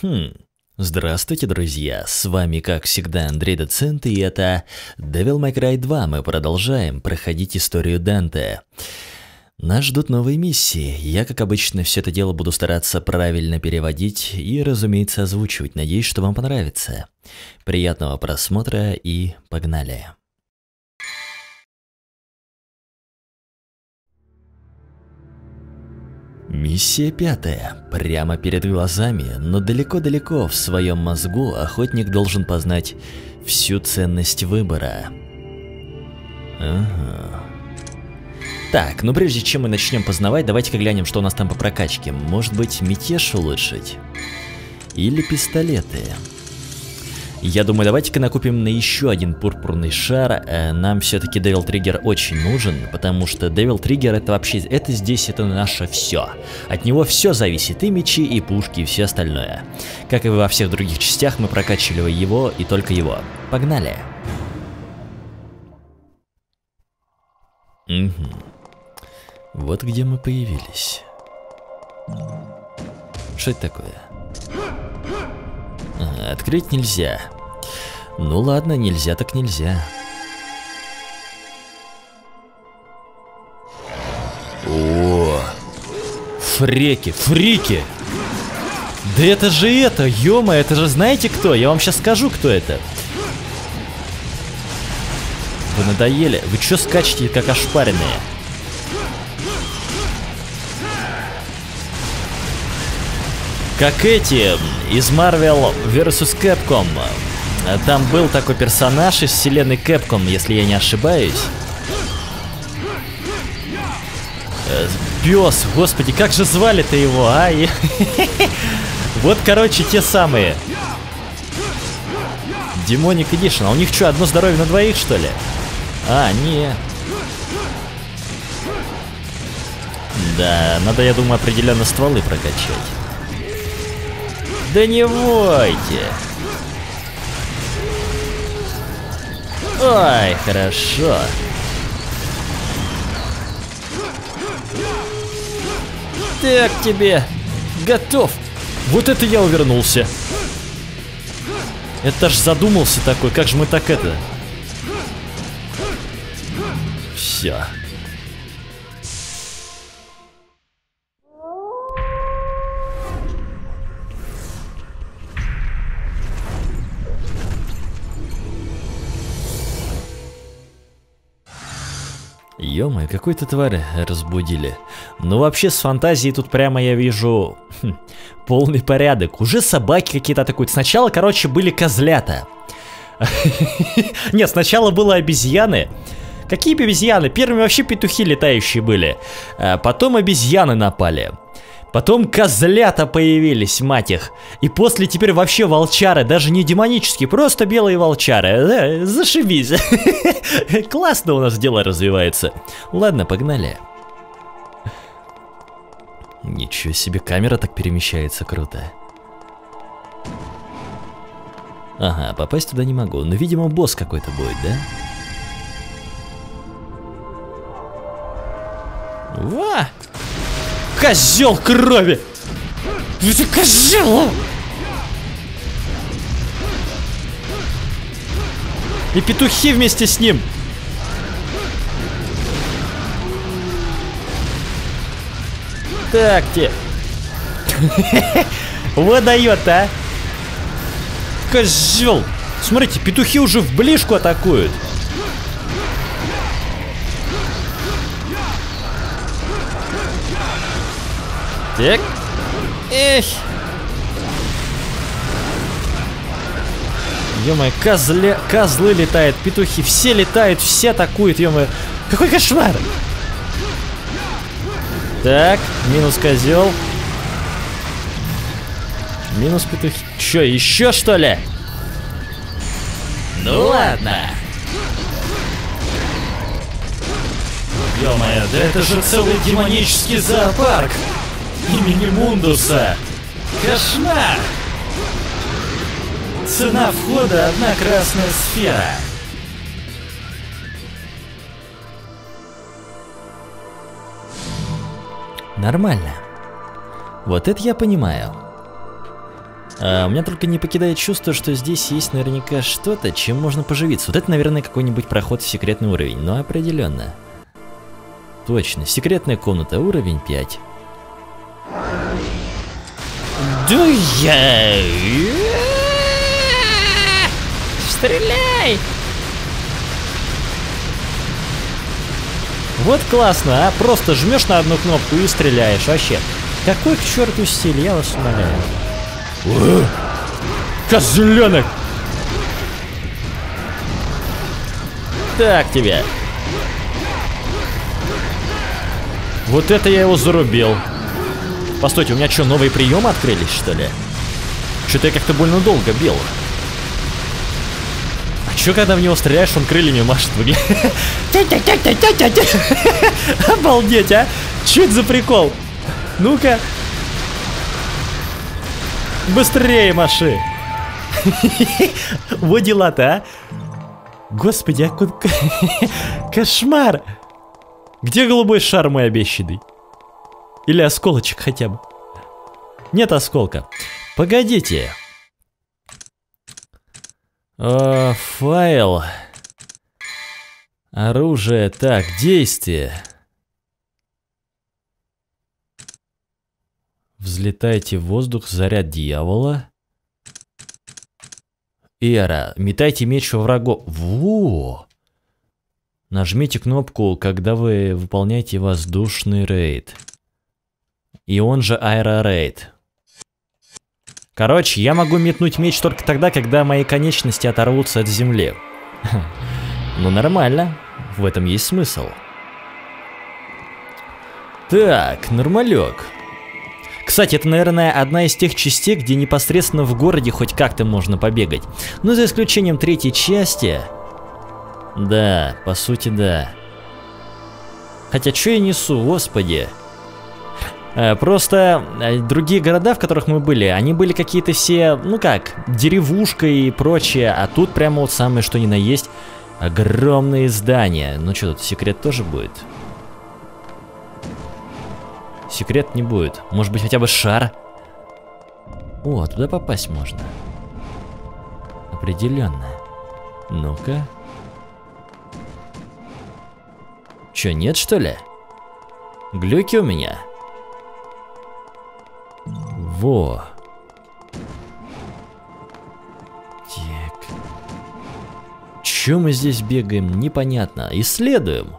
Хм, здравствуйте, друзья, с вами, как всегда, Андрей Доцент, и это Devil May Cry 2, мы продолжаем проходить историю Данте. Нас ждут новые миссии, я, как обычно, все это дело буду стараться правильно переводить и, разумеется, озвучивать, надеюсь, что вам понравится. Приятного просмотра и погнали! Миссия пятая. Прямо перед глазами, но далеко-далеко в своем мозгу охотник должен познать всю ценность выбора. Ага. Так, ну прежде чем мы начнем познавать, давайте-ка глянем, что у нас там по прокачке. Может быть, мятеж улучшить? Или пистолеты? Я думаю, давайте-ка накупим на еще один пурпурный шар. Э, нам все-таки Devil Trigger очень нужен, потому что Devil Trigger это вообще, это здесь, это наше все. От него все зависит, и мечи, и пушки, и все остальное. Как и во всех других частях, мы прокачивали его и только его. Погнали! Угу. Вот где мы появились. Что это такое? Открыть нельзя. Ну ладно, нельзя так нельзя. О, фреки, фрики! Да это же это, ё это же знаете кто? Я вам сейчас скажу, кто это. Вы надоели? Вы чё скачете, как ошпаренные? Как эти из Marvel vs. Capcom. Там был такой персонаж из вселенной Capcom, если я не ошибаюсь. Э, Пес, господи, как же звали-то его, а? Вот, короче, те самые. Демоник Эдишн. А у них что, одно здоровье на двоих, что ли? А, не. Да, надо, я думаю, определенно стволы прокачать. Да не войте. Ой, хорошо. Так тебе. Готов. Вот это я увернулся. Это ж задумался такой, как же мы так это... Все. Ё-моё, какой-то тварь разбудили. Ну вообще с фантазией тут прямо я вижу хм, полный порядок. Уже собаки какие-то атакуют. Сначала, короче, были козлята. Нет, сначала было обезьяны. Какие обезьяны? Первыми вообще петухи летающие были. А потом обезьяны напали. Потом козлята появились, мать их. И после теперь вообще волчары, даже не демонические, просто белые волчары. Да, зашибись. Классно у нас дело развивается. Ладно, погнали. Ничего себе, камера так перемещается, круто. Ага, попасть туда не могу, но, видимо, босс какой-то будет, да? Ва! Козел крови! Это козел! И петухи вместе с ним. Так те. Вот а. Козел. Смотрите, петухи уже в ближку атакуют. Так. Эх. Ё-моё, козле... козлы летают, петухи, все летают, все атакуют, ё-моё. Какой кошмар! Так, минус козел. Минус петухи. Чё, еще что ли? Ну ладно. Ё-моё, да это же целый демонический зоопарк! Имени Мундуса. Кошмар! Цена входа одна красная сфера. Нормально. Вот это я понимаю. А, у меня только не покидает чувство, что здесь есть наверняка что-то, чем можно поживиться. Вот это, наверное, какой-нибудь проход в секретный уровень, но определенно. Точно, секретная комната, уровень 5. Да я... Стреляй! Вот классно, а? Просто жмешь на одну кнопку и стреляешь. Вообще, какой к черту стиль, я вас умоляю. Козленок! Так тебе. Вот это я его зарубил. Постойте, у меня что, новые приемы открылись, что ли? Что-то я как-то больно долго бил. А чё, когда в него стреляешь, он крыльями машет, выглядит? Обалдеть, а? Это за прикол? Ну-ка. Быстрее маши. Вот дела-то, а? Господи, а кошмар. Где голубой шар мой обещанный? Или осколочек хотя бы? Нет осколка. Погодите. О, файл. Оружие. Так, действие. Взлетайте в воздух, заряд дьявола. Эра. Метайте меч во врагов. Во! Нажмите кнопку, когда вы выполняете воздушный рейд. И он же аэрорейд. Короче, я могу метнуть меч только тогда, когда мои конечности оторвутся от земли. Ну нормально, в этом есть смысл. Так, нормалек. Кстати, это, наверное, одна из тех частей, где непосредственно в городе хоть как-то можно побегать. Ну, за исключением третьей части. Да, по сути, да. Хотя, что я несу, господи? Э, просто э, другие города, в которых мы были, они были какие-то все, ну как, деревушка и прочее, а тут прямо вот самое что ни на есть, огромные здания. Ну что тут, секрет тоже будет? Секрет не будет. Может быть, хотя бы шар? О, туда попасть можно. Определенно. Ну-ка. Чё, нет, что ли? Глюки у меня? Во. Так. Чё мы здесь бегаем, непонятно. Исследуем.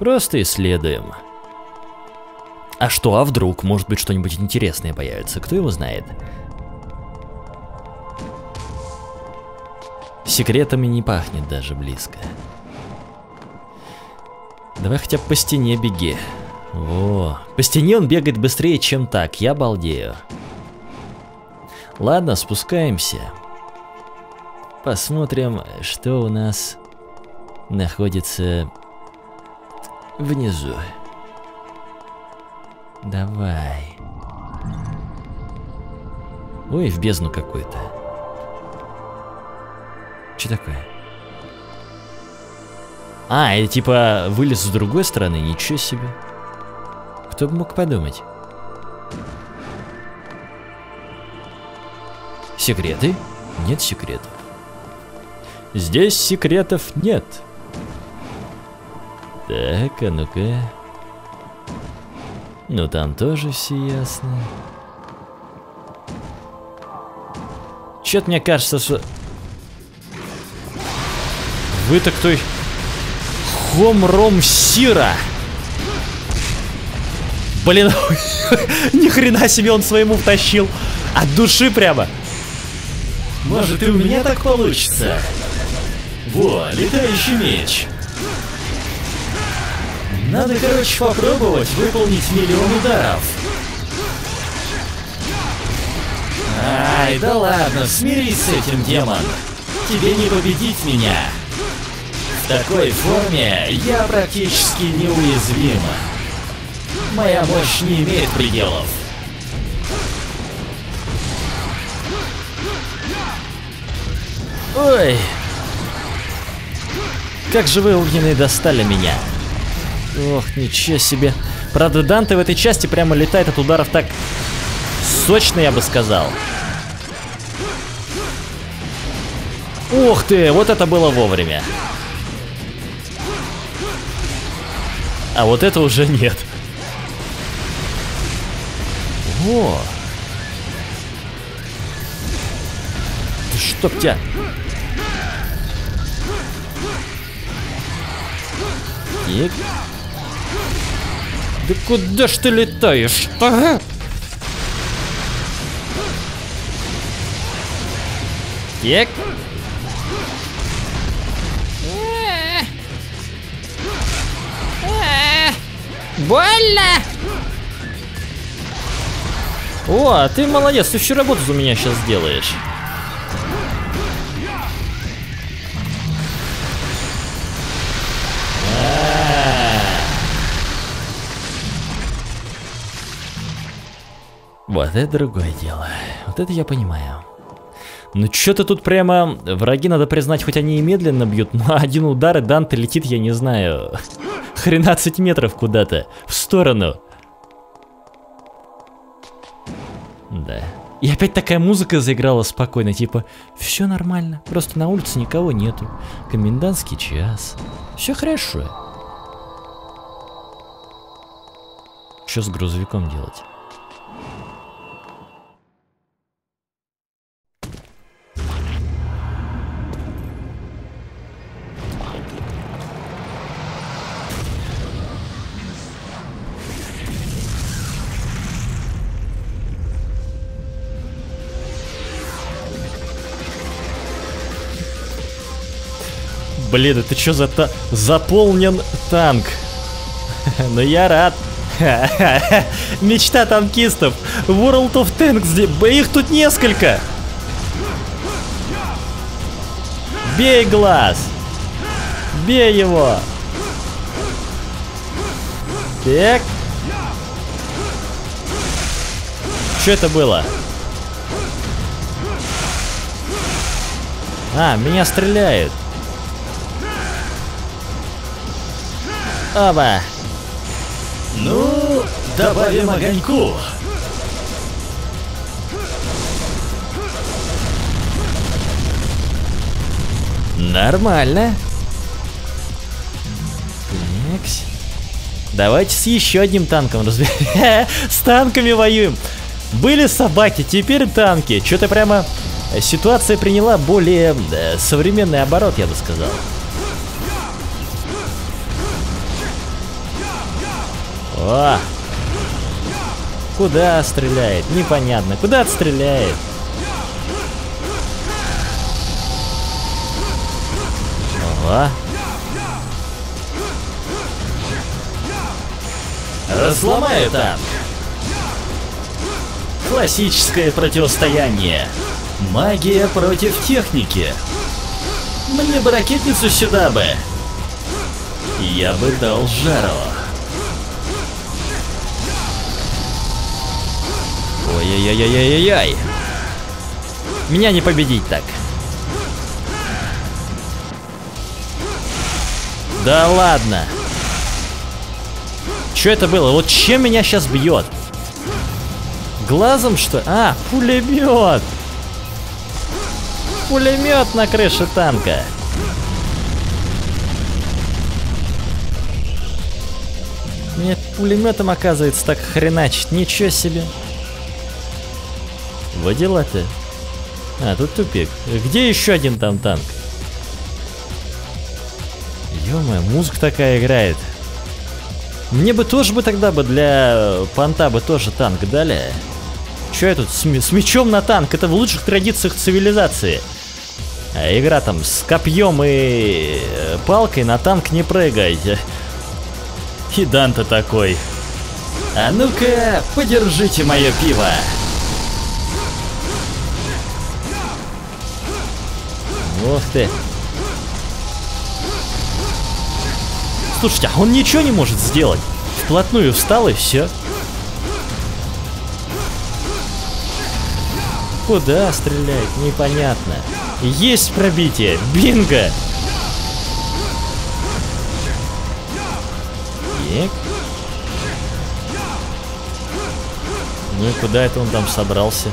Просто исследуем. А что, а вдруг, может быть, что-нибудь интересное появится, кто его знает? Секретами не пахнет даже близко. Давай хотя бы по стене беги. Во, по стене он бегает быстрее, чем так, я балдею. Ладно, спускаемся. Посмотрим, что у нас находится внизу. Давай. Ой, в бездну какой-то. Что такое? А, это типа вылез с другой стороны? Ничего себе. Кто бы мог подумать? Секреты? Нет секретов. Здесь секретов нет. Так, а ну-ка. Ну там тоже все ясно. Чё-то мне кажется, что... Вы-то кто... Хомром Сира! Блин, ни хрена себе он своему втащил. От души прямо. Может и у меня так получится. Во, летающий меч. Надо, короче, попробовать выполнить миллион ударов. Ай, да ладно, смирись с этим, демон. Тебе не победить меня. В такой форме я практически неуязвима. Моя мощь не имеет пределов. Ой! Как же вы, огненные, достали меня. Ох, ничего себе. Правда, Данте в этой части прямо летает от ударов так сочно, я бы сказал. Ух ты, вот это было вовремя. А вот это уже нет. О! Ты чтоб тебя... Так. Да куда ж ты летаешь? Ага. Так. Больно! О, ты молодец, ты всю работу за меня сейчас сделаешь. Вот это другое дело. Вот это я понимаю. Ну что-то тут прямо... Враги, надо признать, хоть они и медленно бьют, но один удар и Данте летит, я не знаю... Хренадцать метров куда-то. В сторону. Да. И опять такая музыка заиграла спокойно, типа, все нормально, просто на улице никого нету. Комендантский час. Все хорошо. Что с грузовиком делать? Блин, это что за та... Заполнен танк. Но я рад. Мечта танкистов. World of Tanks. Их тут несколько. Бей глаз. Бей его. Так. Что это было? А, меня стреляют. Оба. Ну, добавим огоньку. Нормально. Такс. Давайте с еще одним танком разберемся. С танками воюем. Были собаки, теперь танки. Что-то прямо ситуация приняла более э, современный оборот, я бы сказал. О! Куда стреляет? Непонятно. Куда стреляет? Ого. Разломаю танк. Классическое противостояние. Магия против техники. Мне бы ракетницу сюда бы. Я бы дал жару. Ой-ой-ой-ой-ой-ой. Меня не победить так. Да ладно. Что это было? Вот чем меня сейчас бьет? Глазом что? А, пулемет. Пулемет на крыше танка. Нет, пулеметом оказывается так хреначить. Ничего себе. Вот дела-то. А, тут тупик. Где еще один там танк? ё музыка такая играет. Мне бы тоже бы тогда бы для понта бы тоже танк дали. Че я тут с, с мечом на танк? Это в лучших традициях цивилизации. А игра там с копьем и э, палкой на танк не прыгайте. И Данте такой. А ну-ка, подержите мое пиво. Ух ты. Слушайте, а он ничего не может сделать. Вплотную встал и все. Куда стрелять? Непонятно. Есть пробитие. Бинго! Так. Ну и куда это он там собрался?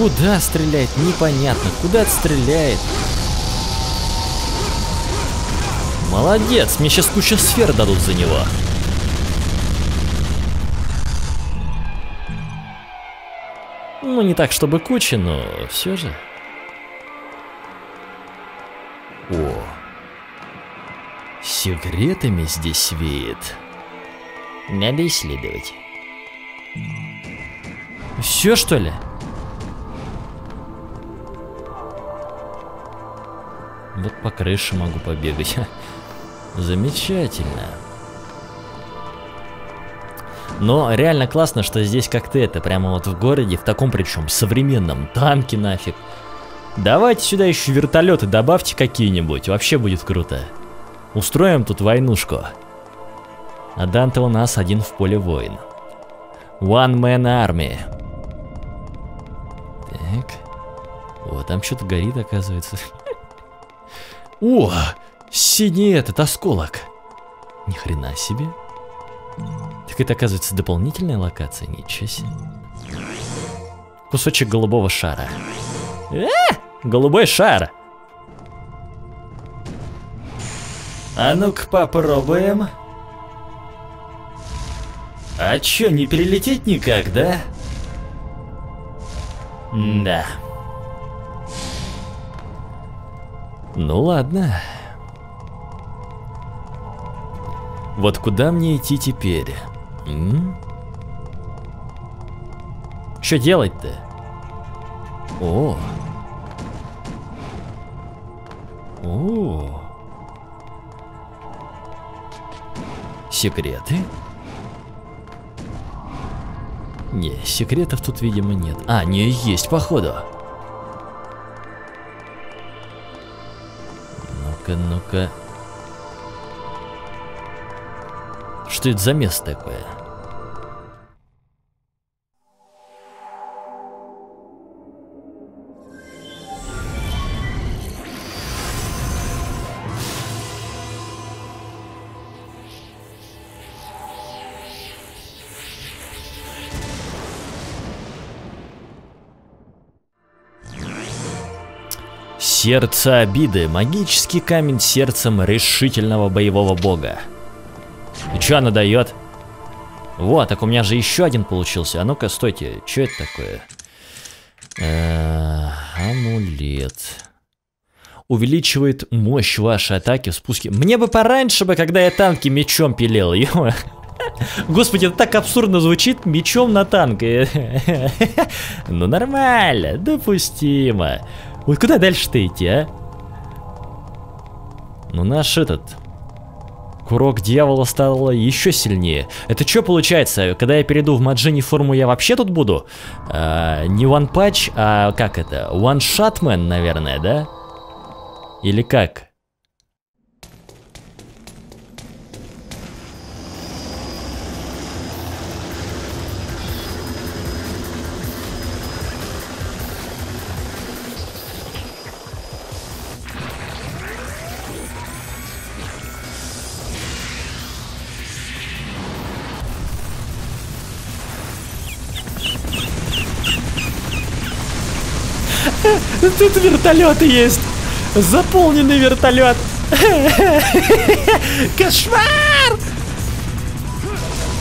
Куда стреляет? Непонятно. Куда стреляет? Молодец, мне сейчас куча сфер дадут за него. Ну, не так, чтобы куча, но все же. О, секретами здесь веет. Надо исследовать. Все, что ли? Вот по крыше могу побегать. Замечательно. Но реально классно, что здесь как-то это, прямо вот в городе, в таком причем современном, танки нафиг. Давайте сюда еще вертолеты добавьте какие-нибудь, вообще будет круто. Устроим тут войнушку. А Данте у нас один в поле воин. One Man Army. Так. О, там что-то горит, оказывается. О, синий этот осколок. Ни хрена себе. Так это, оказывается, дополнительная локация, ничего себе. Кусочек голубого шара. Э, голубой шар. А ну-ка попробуем. А чё, не перелететь никак, да? Да. Ну ладно. Вот куда мне идти теперь? Что делать-то? О. О. Секреты? Не, секретов тут, видимо, нет. А, не, есть, походу. Ну-ка, ну-ка. Что это за место такое? Сердце обиды. Магический камень сердцем решительного боевого бога. И что она дает? Вот, так у меня же еще один получился. А ну-ка, стойте, что это такое? Э амулет. Увеличивает мощь вашей атаки в спуске. Мне бы пораньше бы, когда я танки мечом пилил. Господи, это так абсурдно звучит, мечом на танк. Ну нормально, допустимо. Вот куда дальше-то идти, а? Ну наш этот... Курок дьявола стал еще сильнее. Это что получается? Когда я перейду в Маджини форму, я вообще тут буду? А, не One Punch, а как это? One Shot Man, наверное, да? Или как? Вертолеты есть. Заполненный вертолет. Кошмар!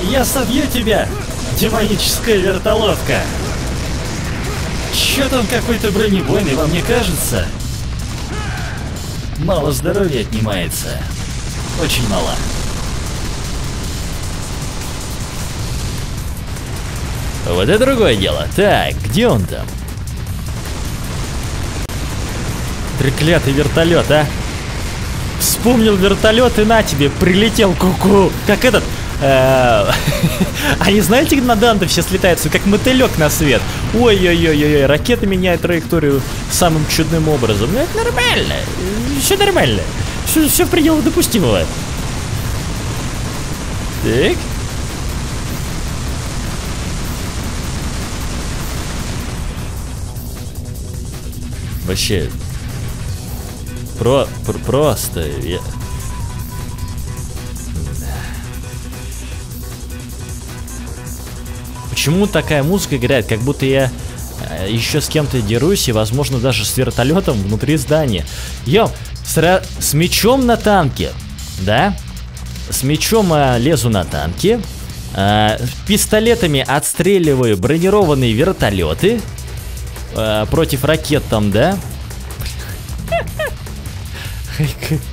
Я собью тебя, демоническая вертолодка. Чё там какой-то бронебойный, вам не кажется? Мало здоровья отнимается. Очень мало. Вот это другое дело. Так, где он там? Треклятый вертолет, а? Вспомнил вертолет и на тебе, прилетел куку. Как этот... э, Они знаете, на Данте все слетаются, как мотылек на свет. Ой-ой-ой-ой, ракета меняет траекторию самым чудным образом. Ну это нормально, все нормально. Все, все в пределах допустимого. Так. Вообще, про, про просто я... Почему такая музыка играет, как будто я э, еще с кем-то дерусь и, возможно, даже с вертолетом внутри здания. Йо, с, с мечом на танке, да? С мечом э, лезу на танки, э, пистолетами отстреливаю бронированные вертолеты э, против ракет там, да?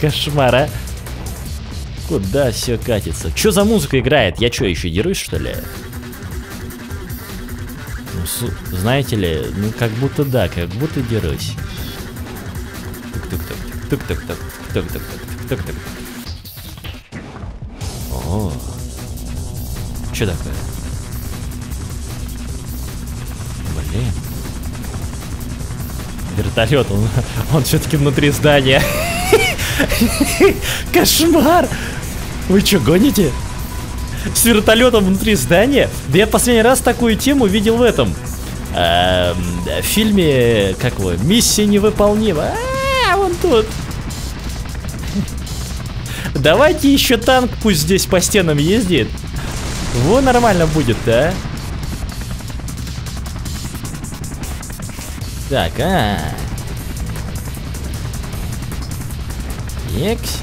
Кошмар, а? Куда все катится? Что за музыка играет? Я что, еще дерусь, что ли? Ну, знаете ли, ну как будто да, как будто дерусь. Тук-тук-тук, тук-тук-тук, тук-тук-тук, тук-тук. О, что такое? Блин. Вертолет, он, он все-таки внутри здания. Кошмар! Вы что, гоните? С вертолетом внутри здания? Да я последний раз такую тему видел в этом. эм, в фильме, как его, «Миссия невыполнима». А, вон тут. Давайте еще танк пусть здесь по стенам ездит. Во, нормально будет, да? Так, а. Екс.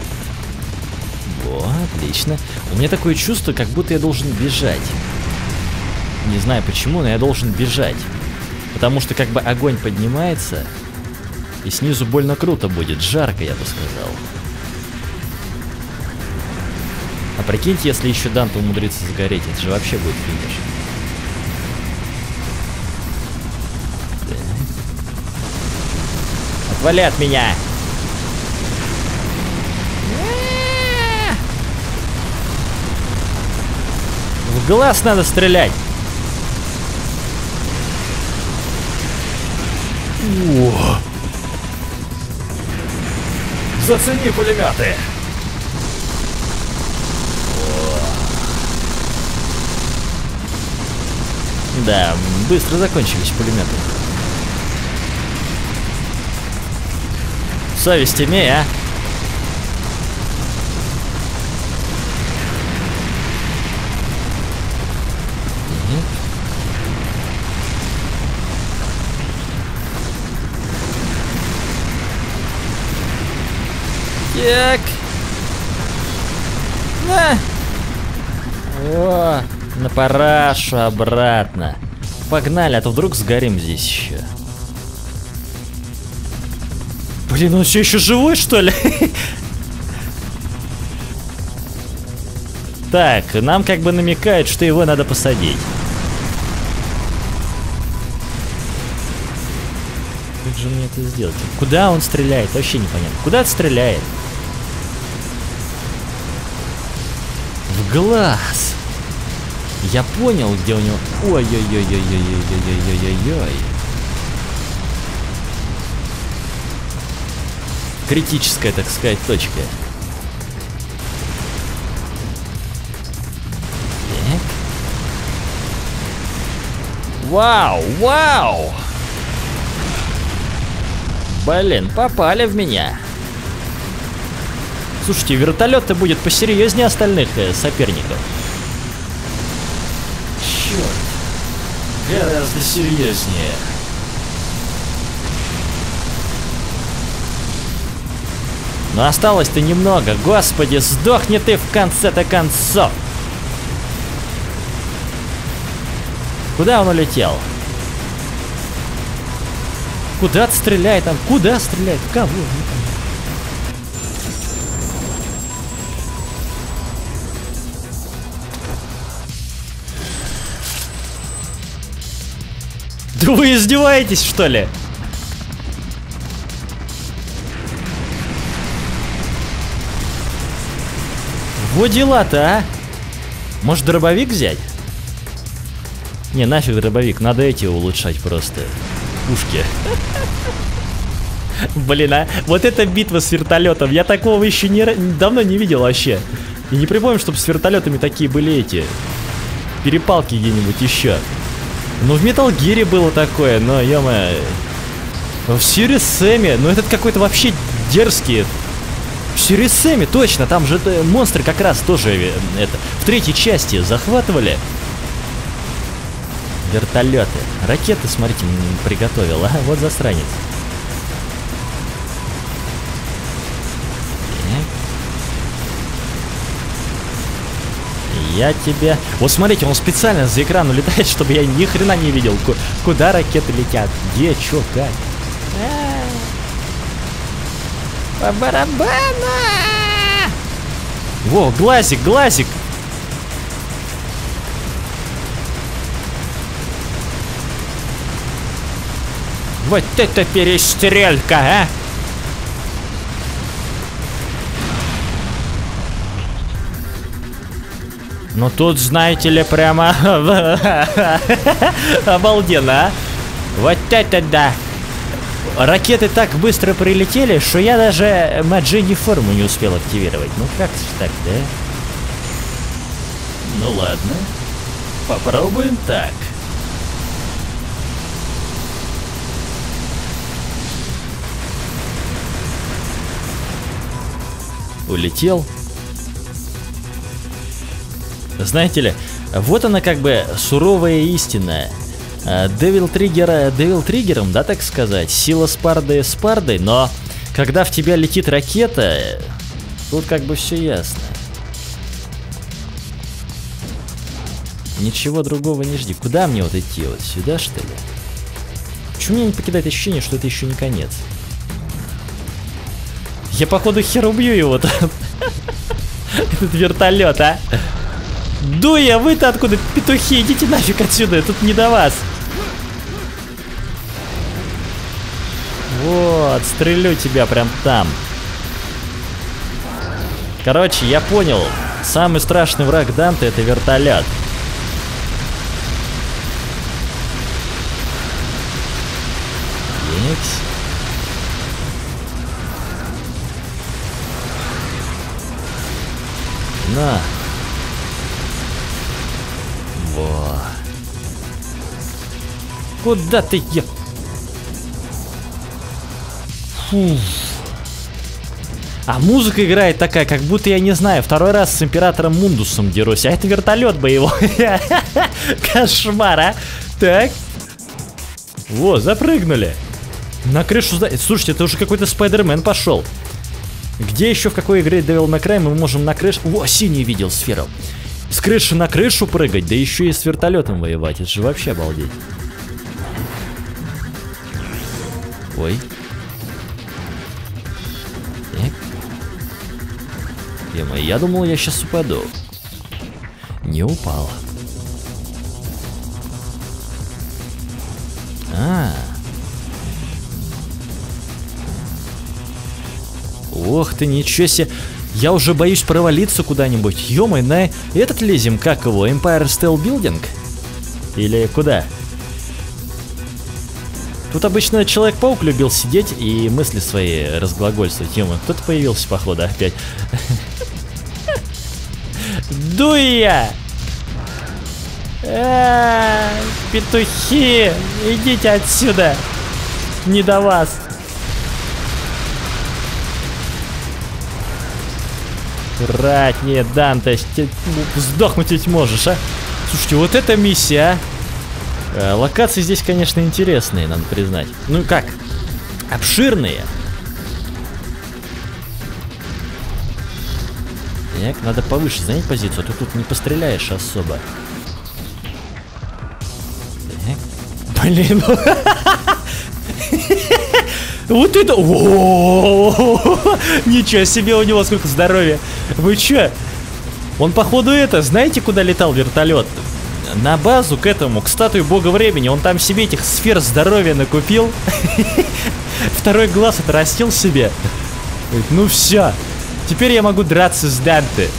Во, отлично. У меня такое чувство, как будто я должен бежать. Не знаю почему, но я должен бежать. Потому что как бы огонь поднимается, и снизу больно круто будет, жарко, я бы сказал. А прикиньте, если еще Данте умудрится загореть, это же вообще будет финиш. Отвали от меня! Глаз надо стрелять! О, Зацени пулеметы! да, быстро закончились пулеметы. Совесть имей, а? Так. На. О, на парашу обратно. Погнали, а то вдруг сгорим здесь еще. Блин, он все еще живой, что ли? Так, нам как бы намекают, что его надо посадить. Как же мне это сделать? Куда он стреляет? Вообще непонятно. Куда стреляет? Глаз. Я понял, где у него... Ой-ой-ой-ой-ой-ой-ой-ой-ой-ой. Критическая, так сказать, точка. Так. Вау, вау! Блин, попали в меня. Слушайте, вертолет-то будет посерьезнее остальных э, соперников. Черт! Гораздо серьезнее. Но осталось-то немного. Господи, сдохни ты в конце-то концов. Куда он улетел? Куда стреляет там? Куда стреляет? В Кого? Да вы издеваетесь, что ли? Вот дела-то, а? Может, дробовик взять? Не, нафиг дробовик, надо эти улучшать просто. Пушки. Блин, а вот эта битва с вертолетом, я такого еще не, давно не видел вообще. И не припомню, чтобы с вертолетами такие были эти перепалки где-нибудь еще. Ну, в Metal Gear было такое, но, ё В Serious Сэме, ну этот какой-то вообще дерзкий. В Serious Сэме, точно, там же это, монстры как раз тоже э, это, в третьей части захватывали. вертолеты. Ракеты, смотрите, приготовил, а? Вот засранец. Я тебя... Вот смотрите, он специально за экран улетает, чтобы я ни хрена не видел, ку- куда ракеты летят, где, чё, как. По барабану! Во, глазик, глазик! Вот это перестрелька, а! Ну тут, знаете ли, прямо обалденно, а? Вот это да! Ракеты так быстро прилетели, что я даже Маджини форму не успел активировать. Ну как ж так, да? Ну ладно. Попробуем так. Улетел. Знаете ли, вот она как бы суровая истина. Девил триггера Девил триггером, да, так сказать. Сила спарды спардой, но когда в тебя летит ракета, тут как бы все ясно. Ничего другого не жди. Куда мне вот идти? Вот сюда, что ли? Почему меня не покидает ощущение, что это еще не конец? Я походу хер убью его тут. Этот вертолет, а? Дуя, вы-то откуда, петухи? Идите нафиг отсюда, тут не до вас. Вот, стрелю тебя прям там. Короче, я понял. Самый страшный враг Данте это вертолет. Икс. На. Куда ты я? Фу. А музыка играет такая, как будто я не знаю, второй раз с императором Мундусом дерусь, а это вертолет боевой. Кошмар, а? Так. Во, запрыгнули. На крышу здания. Слушайте, это уже какой-то Спайдермен пошел. Где еще в какой игре Devil May Cry мы можем на крышу... О, синий видел сферу. С крыши на крышу прыгать, да еще и с вертолетом воевать. Это же вообще обалдеть. Ой. Так. Ё-моё, я думал, я сейчас упаду. Не упал. А. Ох ты, ничего себе. Я уже боюсь провалиться куда-нибудь. ё на этот лезем, как его, Empire Steel Building? Или куда? Тут обычно Человек-паук любил сидеть и мысли свои разглагольствовать. ё кто-то появился, походу, опять. Дуя! А, Петухи! Идите отсюда! Не до вас! Аккуратнее, Данте, те- сдохнуть ведь можешь, а? Слушайте, вот эта миссия, а. Э, Локации здесь, конечно, интересные, надо признать. Ну как, обширные. Так, надо повыше занять позицию, а то тут не постреляешь особо. Так. Блин, Вот это... Ничего себе у него сколько здоровья. Вы чё? Он, походу, это... Знаете, куда летал вертолет? На базу к этому, к статуе бога времени. Он там себе этих сфер здоровья накупил. Второй глаз отрастил себе. Ну все. Теперь я могу драться с Данте.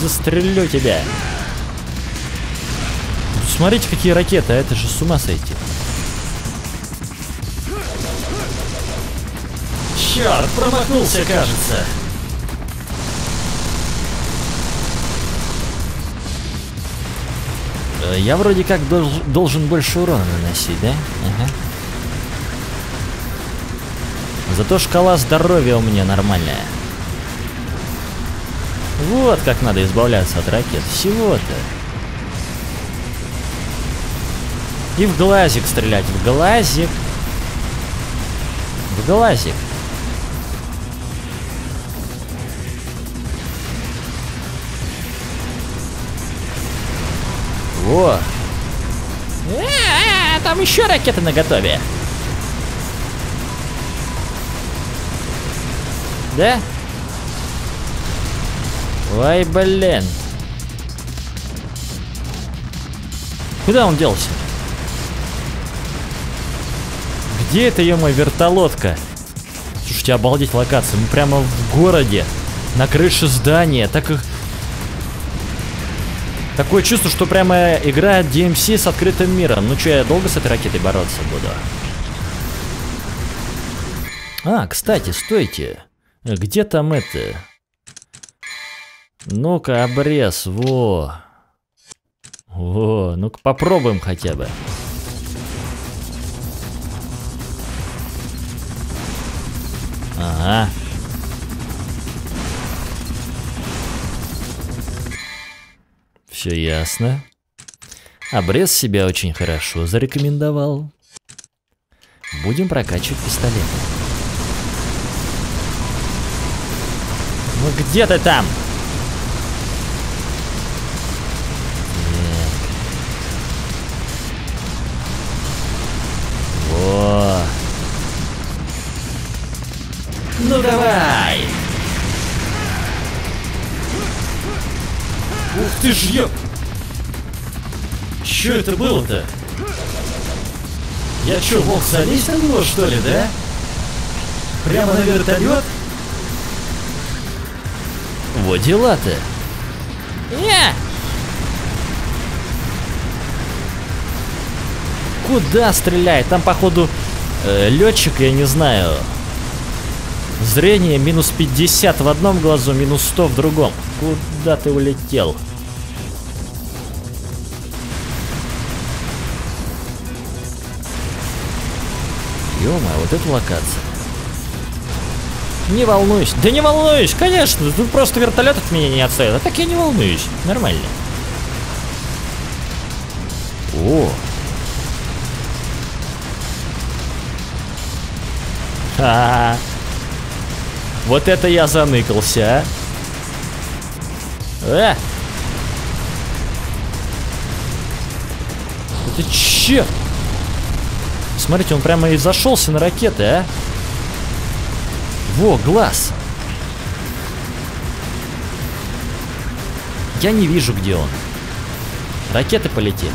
Застрелю тебя. Смотрите, какие ракеты, а это же с ума сойти. Черт, промахнулся, кажется. Я вроде как долж- должен больше урона наносить, да? Ага. Зато шкала здоровья у меня нормальная. Вот как надо избавляться от ракет. Всего-то. И в глазик стрелять. В глазик. В глазик. Во. Э, там еще ракеты на готове. Да? Ой, блин. Куда он делся? Где это, ё вертолотка? Слушайте, обалдеть локация. Мы прямо в городе. На крыше здания. Так их... Такое чувство, что прямо играет DMC с открытым миром. Ну что, я долго с этой ракетой бороться буду? А, кстати, стойте. Где там это? Ну-ка, обрез, во. Во, ну-ка попробуем хотя бы. Ага. Все ясно. Обрез себя очень хорошо зарекомендовал. Будем прокачивать пистолет. Ну где ты там? Во. Ну давай! Ух ты ж ёп! Чё это было-то? Я чё, мог залезть на него, что ли, да? Прямо на вертолет? Вот дела-то. Я! Куда стреляет? Там, походу, э, летчик, я не знаю. Зрение минус 50 в одном глазу, минус 100 в другом. Куда ты улетел? ё вот эта локация. Не волнуюсь. Да не волнуюсь, конечно. Тут просто вертолет от меня не отстает. А так я не волнуюсь. Нормально. О. Ха. Вот это я заныкался, а. Э. Это че? Смотрите, он прямо и зашелся на ракеты, а. Во, глаз. Я не вижу, где он. Ракеты полетели.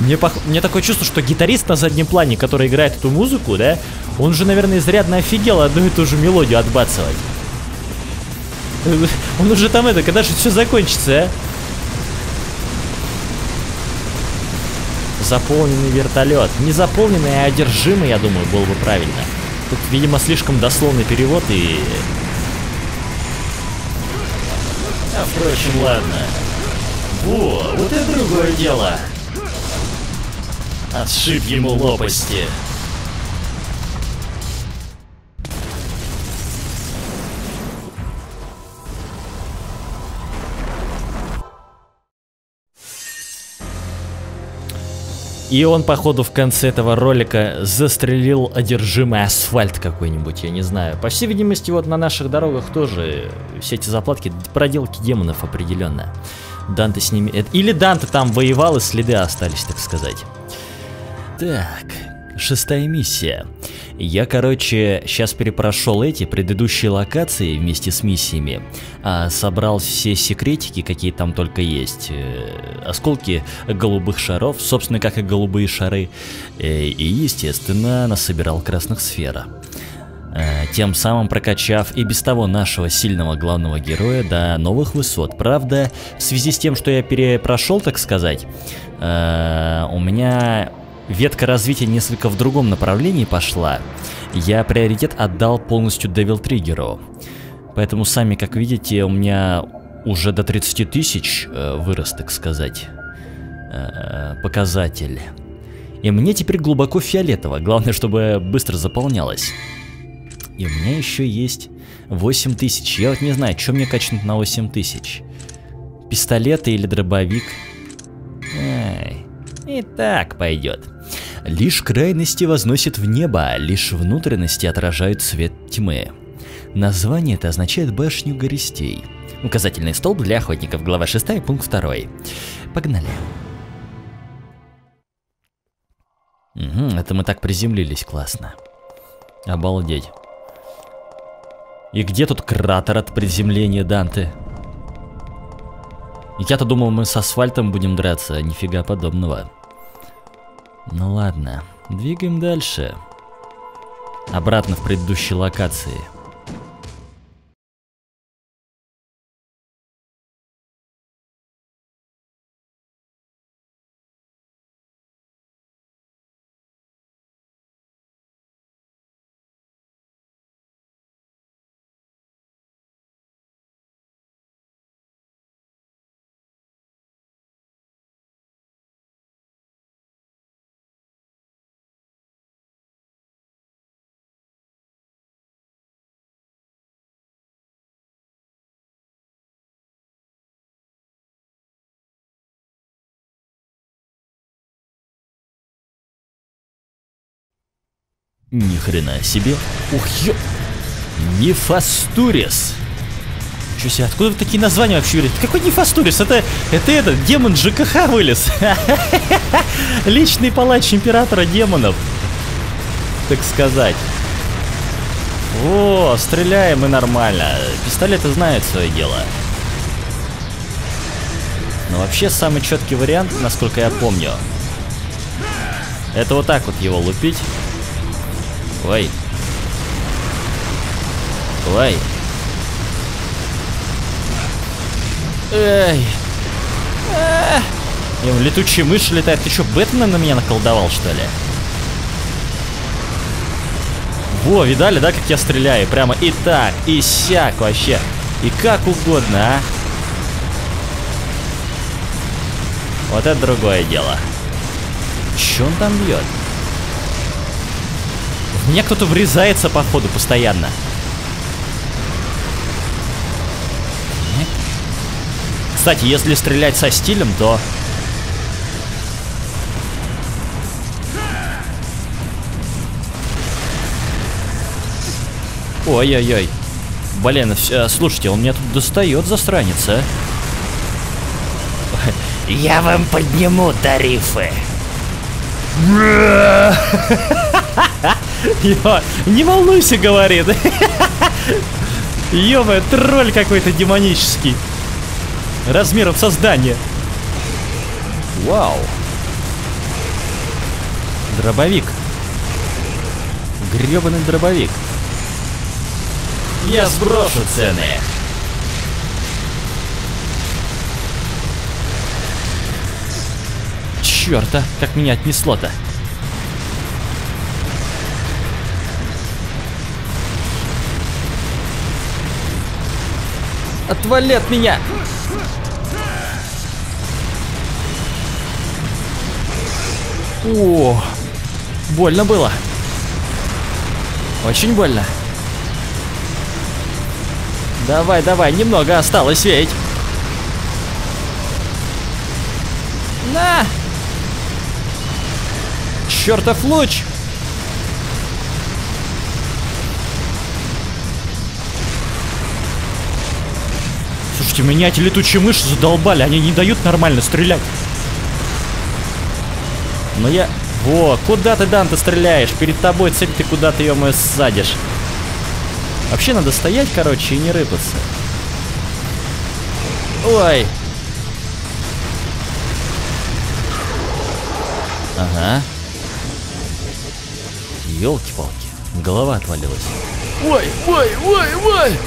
Мне, пох... Мне такое чувство, что гитарист на заднем плане, который играет эту музыку, да, он же, наверное, изрядно офигел одну и ту же мелодию отбацывать. Он уже там это, когда же все закончится, а? Заполненный вертолет. Не заполненный, а одержимый, я думаю, было бы правильно. Тут, видимо, слишком дословный перевод и... А впрочем, ладно. Во, вот это другое дело. Отшиб ему лопасти. И он, походу, в конце этого ролика застрелил одержимый асфальт какой-нибудь, я не знаю. По всей видимости, вот на наших дорогах тоже все эти заплатки, проделки демонов определенно. Данте с ними... Или Данте там воевал, и следы остались, так сказать. Так, шестая миссия. Я, короче, сейчас перепрошел эти предыдущие локации вместе с миссиями, а собрал все секретики, какие там только есть, э, осколки голубых шаров, собственно, как и голубые шары, э, и, естественно, насобирал красных сфер. Э, тем самым прокачав и без того нашего сильного главного героя до новых высот. Правда, в связи с тем, что я перепрошел, так сказать, у меня ветка развития несколько в другом направлении пошла. Я приоритет отдал полностью Devil Trigger. Поэтому сами, как видите, у меня уже до 30 тысяч э, вырос, так сказать, э, показатель. И мне теперь глубоко фиолетово, главное, чтобы быстро заполнялось. И у меня еще есть 8 тысяч. Я вот не знаю, что мне качнуть на 8 тысяч. Пистолеты или дробовик? Эй, и так пойдет. Лишь крайности возносят в небо, лишь внутренности отражают свет тьмы. Название это означает башню горестей. Указательный столб для охотников, глава 6, пункт 2. Погнали. Угу, это мы так приземлились классно. Обалдеть. И где тут кратер от приземления Данте? Я-то думал, мы с асфальтом будем драться, нифига подобного. Ну ладно, двигаем дальше. Обратно в предыдущей локации. Ни хрена себе. Ух, ё... Нефастурис. Чё себе, откуда такие названия вообще берете? Какой Нефастурис? Это, это этот, демон ЖКХ вылез. Личный палач императора демонов. Так сказать. О, стреляем и нормально. Пистолеты знают свое дело. Но вообще самый четкий вариант, насколько я помню, это вот так вот его лупить. Ой. Ой. Эй. А -а летучие мыши летают. Ты что, Бэтмен на меня наколдовал, что ли? Во, видали, да, как я стреляю? Прямо и так, и сяк вообще. И как угодно, а? Вот это другое дело. Че он там бьет? В меня кто-то врезается, походу, постоянно. Кстати, если стрелять со стилем, то... Ой-ой-ой. Блин, слушайте, он меня тут достает, засранец, а? Я вам подниму тарифы. Ё, не волнуйся, говорит. ё тролль какой-то демонический. Размером создания. Вау. Дробовик. Гребаный дробовик. Я сброшу цены. Чёрта, как меня отнесло-то. Отвали от меня! О, больно было. Очень больно. Давай, давай, немного осталось ведь. На! Чертов луч! Слушайте, меня эти летучие мыши задолбали, они не дают нормально стрелять. Но я... Во, куда ты, Дан, ты стреляешь? Перед тобой цель, ты куда ты ее мою садишь. Вообще надо стоять, короче, и не рыпаться. Ой. Ага. Елки-палки. Голова отвалилась. Ой, ой, ой, ой!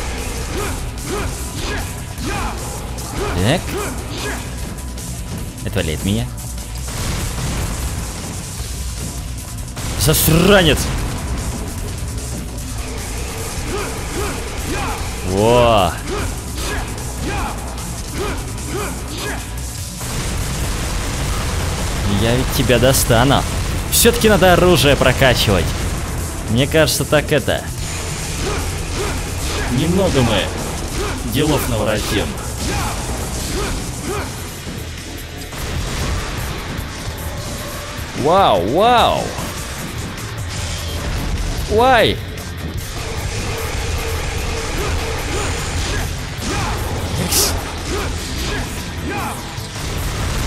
Так. Отвали от меня. Засранец! Во! Я ведь тебя достану. Все-таки надо оружие прокачивать. Мне кажется, так это... Немного мы делов наворотим. Вау, вау! Вай!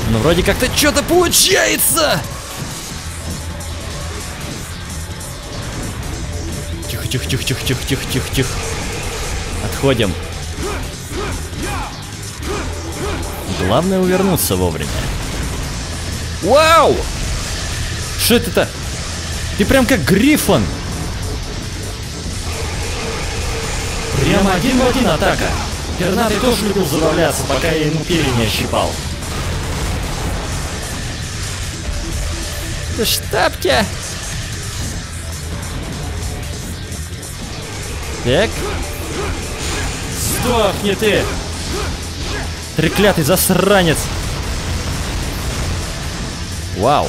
Ну, вроде как-то что-то получается! Тихо, тихо, тихо, тихо, тихо, тихо, тихо, тихо. Отходим. Главное увернуться вовремя. Вау! Что это-то? Ты прям как Гриффон. Прямо один в один атака. Пернатый тоже любил забавляться, пока я ему перья не ощипал. Да чтоб тебя! Так, Сдохни ты! треклятый засранец. Вау.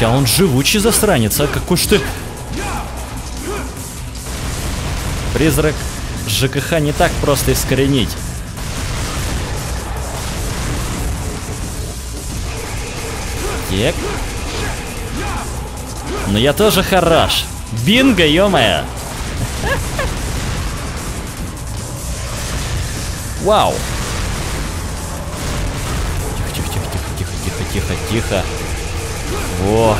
Слушайте, а он живучий засранец, а какой ж ты... Призрак ЖКХ не так просто искоренить. Так. Но я тоже хорош. Бинго, ё-моё. Вау. Тихо, тихо, тихо, тихо, тихо, тихо, тихо, Во.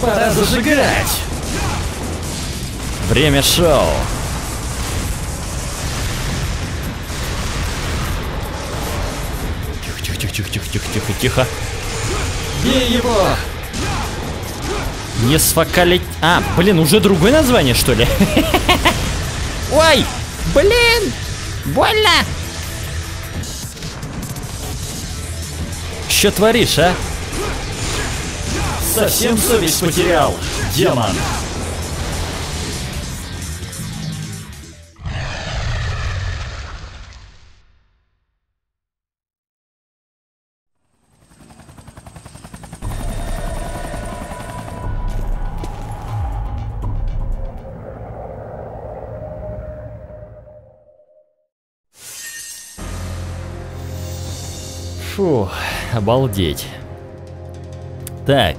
Пора зажигать! Время шоу. Тихо, тихо, тихо, тихо, тихо, тихо, тихо. Бей его! Не сфокалить... А, блин, уже другое название, что ли? Ой! Блин! Больно! Что творишь, а? Совсем совесть потерял, демон! Фу, обалдеть. Так.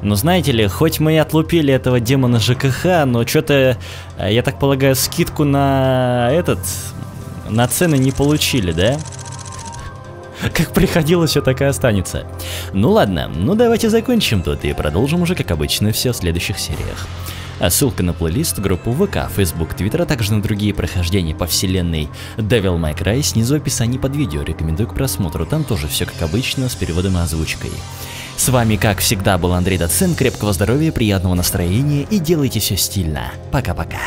Ну знаете ли, хоть мы и отлупили этого демона ЖКХ, но что-то, я так полагаю, скидку на этот, на цены не получили, да? Как приходилось, все так и останется. Ну ладно, ну давайте закончим тут и продолжим уже, как обычно, все в следующих сериях. А ссылка на плейлист, группу ВК, Facebook, Twitter, а также на другие прохождения по вселенной Devil May Cry снизу в описании под видео. Рекомендую к просмотру, там тоже все как обычно, с переводом и озвучкой. С вами, как всегда, был Андрей Доцент, крепкого здоровья, приятного настроения и делайте все стильно. Пока-пока.